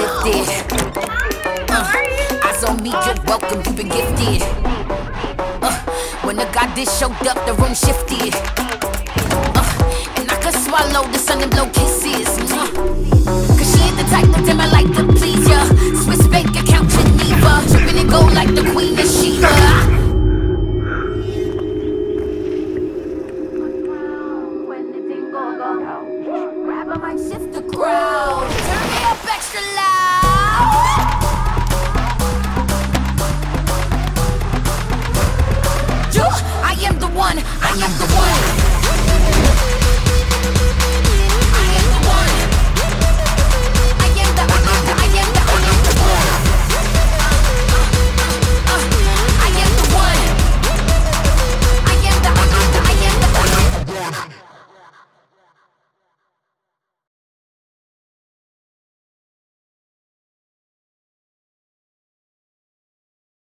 Uh, I saw Uh, eyes on me, you're welcome, you've been gifted. Uh, when the goddess showed up, the room shifted. Uh, and I could swallow the sun and blow kisses. Uh, Cause she ain't the type of dim I like to please ya. Swiss bank account Geneva, dripping and go like the queen of Sheba. Grab a mic, shift the crowd. I am